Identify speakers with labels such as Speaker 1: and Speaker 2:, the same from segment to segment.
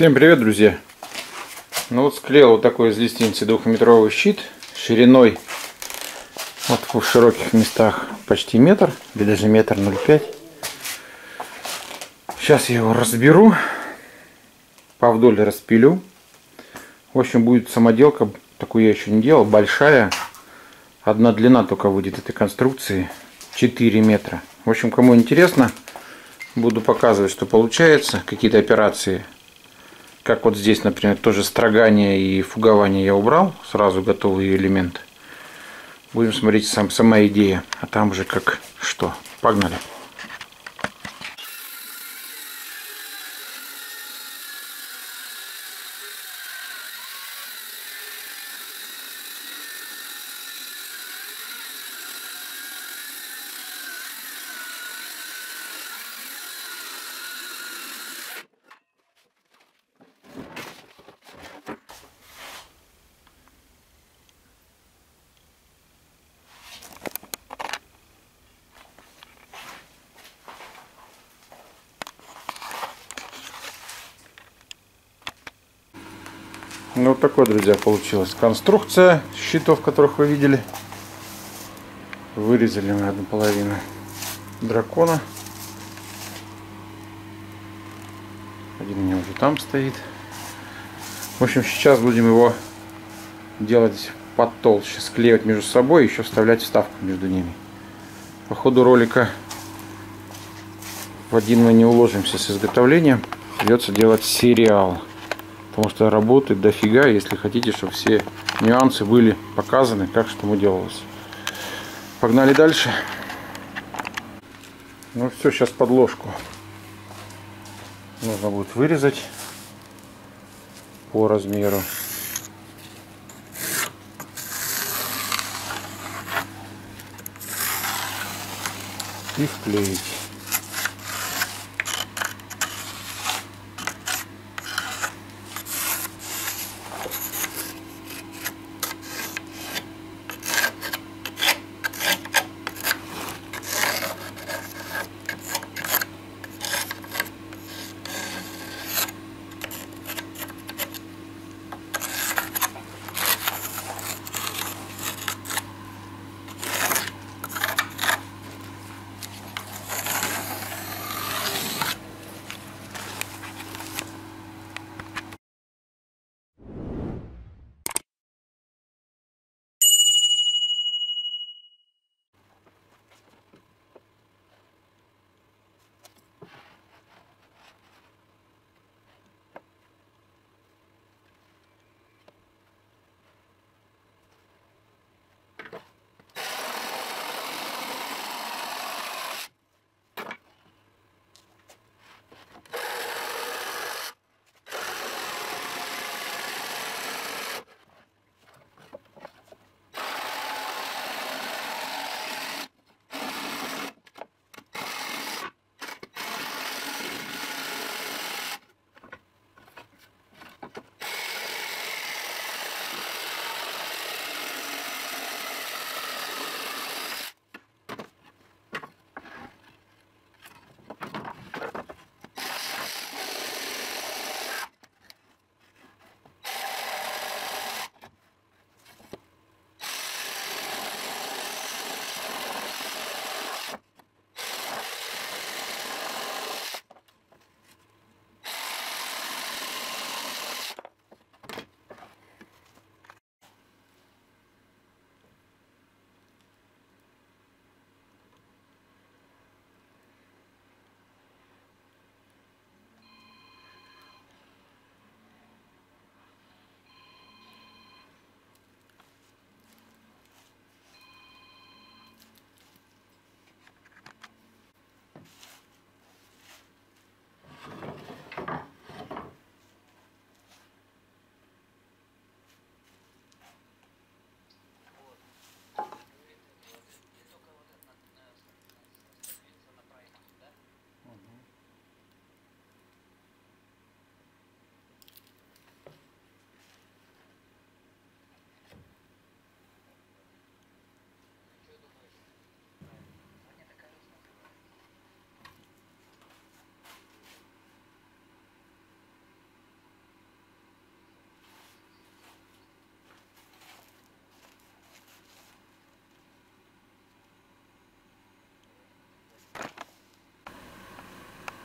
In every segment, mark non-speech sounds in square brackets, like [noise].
Speaker 1: Всем привет, друзья! Ну вот склеил вот такой из лиственницы двухметровый щит шириной вот в широких местах почти метр, или даже метр 0,5. Сейчас я его разберу, повдоль распилю. В общем, будет самоделка, такую я еще не делал, большая. Одна длина только выйдет этой конструкции, 4 метра. В общем, кому интересно, буду показывать, что получается, какие-то операции как вот здесь, например, тоже строгание и фугование я убрал, сразу готовые элементы. Будем смотреть сам, сама идея, а там уже как что. Погнали. Ну вот такой, друзья, получилась конструкция щитов, которых вы видели. Вырезали мы одну половину дракона. Один у меня уже там стоит. В общем, сейчас будем его делать потолще, склеивать между собой, еще вставлять вставку между ними. По ходу ролика в один мы не уложимся с изготовлением. Придется делать сериал. Потому что работает дофига, если хотите, чтобы все нюансы были показаны, как что мы делалось. Погнали дальше. Ну все, сейчас подложку нужно будет вырезать по размеру. И вклеить.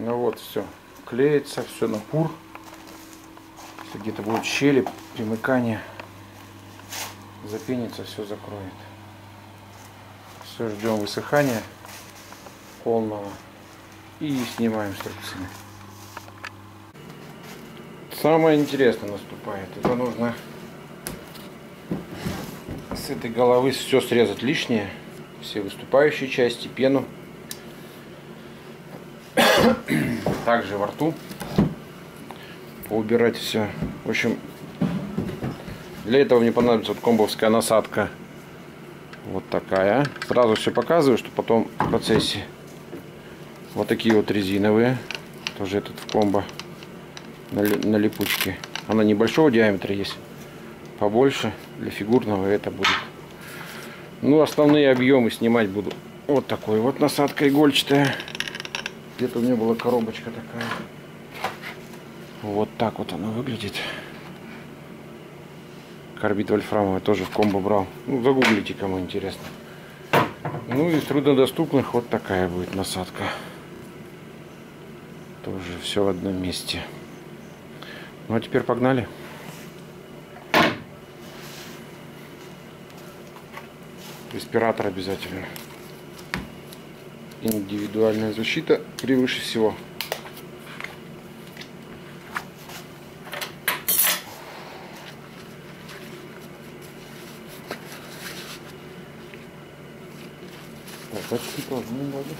Speaker 1: Ну вот, все. Клеится, все на пур. Где-то будут щели, примыкания, запенится, все закроет. Все, ждем высыхания полного и снимаем струбцины. Самое интересное наступает. Это нужно с этой головы все срезать лишнее, все выступающие части, пену. Также во рту поубирать все. В общем, для этого мне понадобится вот комбовская насадка. Вот такая. Сразу все показываю, что потом в процессе вот такие вот резиновые. Тоже этот в комбо на, на липучке. Она небольшого диаметра есть. Побольше. Для фигурного это будет. Ну, основные объемы снимать буду. Вот такой вот насадка игольчатая. Где-то у меня была коробочка такая. Вот так вот она выглядит. Карбид вольфрамовый тоже в комбо брал. Ну, загуглите, кому интересно. Ну, из труднодоступных вот такая будет насадка. Тоже все в одном месте. Ну, а теперь погнали. Респиратор обязательно. Индивидуальная защита превыше всего. Не надо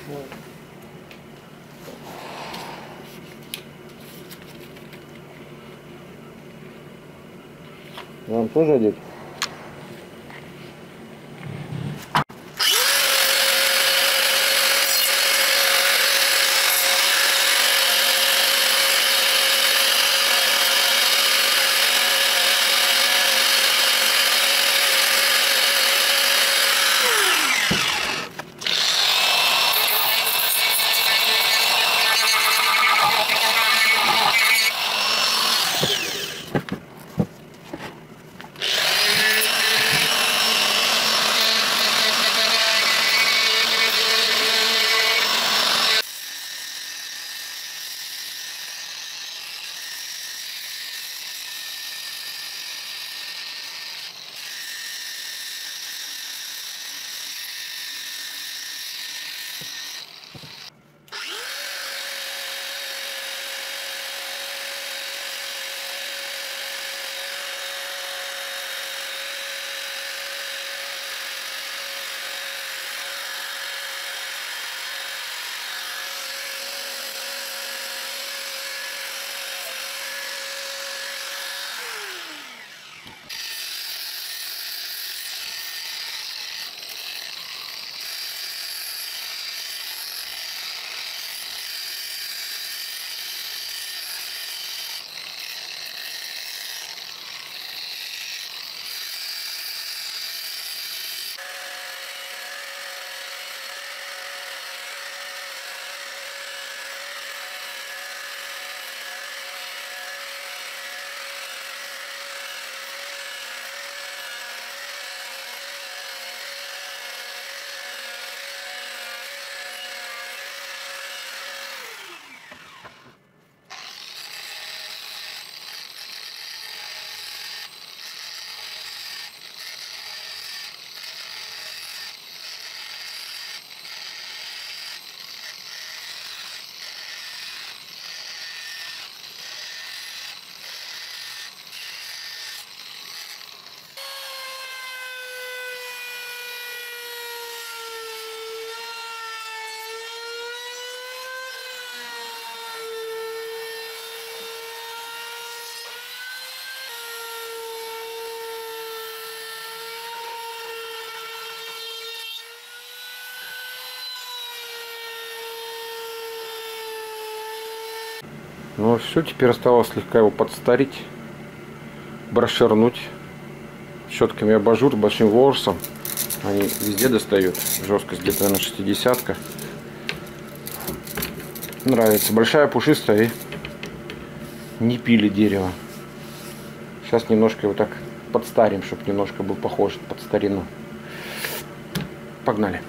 Speaker 1: Вам тоже одеть? Ну все, теперь осталось слегка его подстарить, брошернуть щетками абажур большим ворсом. Они везде достают. Жесткость где-то на 60 -ка. Нравится. Большая пушистая и не пили дерево. Сейчас немножко его так подстарим, чтобы немножко был похож под старину. Погнали.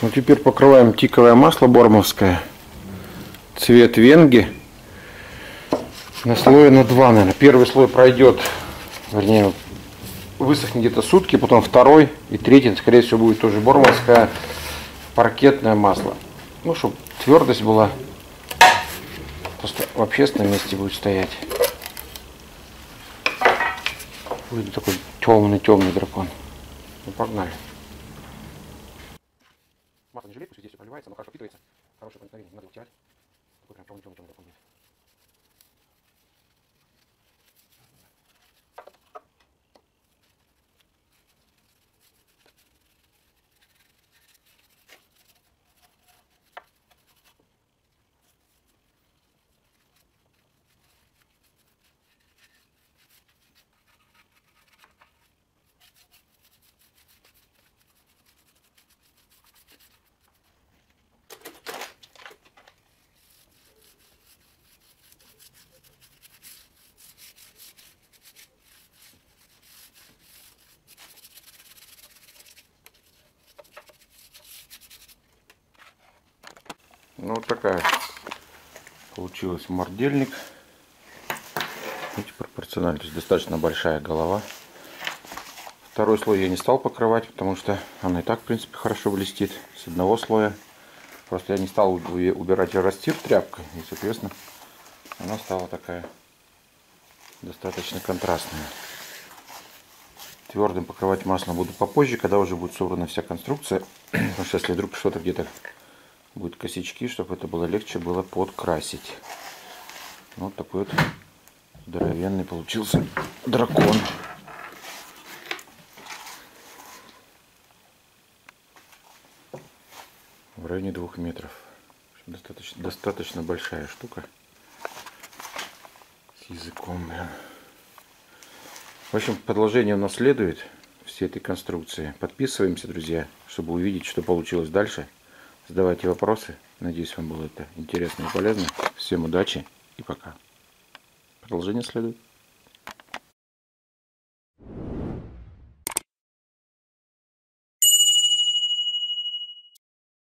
Speaker 1: Ну теперь покрываем тиковое масло бормовское. Цвет венги. На слое на два, наверное. Первый слой пройдет, вернее, высохнет где-то сутки, потом второй и третий, скорее всего, будет тоже бормовское паркетное масло. Ну, чтобы твердость была. Просто в общественном месте будет стоять. Будет такой темный-темный дракон. Ну, погнали. Масло не жалеет, пусть здесь все проливается, но хорошо впитывается. Хорошее проникновение, не надо вытирать. Такой прям дракон будет. Ну вот такая получилась мордельник. Видите, пропорционально, то есть достаточно большая голова. Второй слой я не стал покрывать, потому что она и так, в принципе, хорошо блестит с одного слоя. Просто я не стал убирать растир тряпкой, и, соответственно, она стала такая достаточно контрастная. Твердым покрывать маслом буду попозже, когда уже будет собрана вся конструкция. [clears throat] Потому что если вдруг что-то где-то будут косячки, чтобы это было легче было подкрасить. Вот такой вот здоровенный получился дракон. В районе двух метров. Достаточно, достаточно большая штука. С языком, блин. В общем, продолжение у нас следует всей этой конструкции. Подписываемся, друзья, чтобы увидеть, что получилось дальше. Задавайте вопросы. Надеюсь, вам было это интересно и полезно. Всем удачи и пока. Продолжение следует.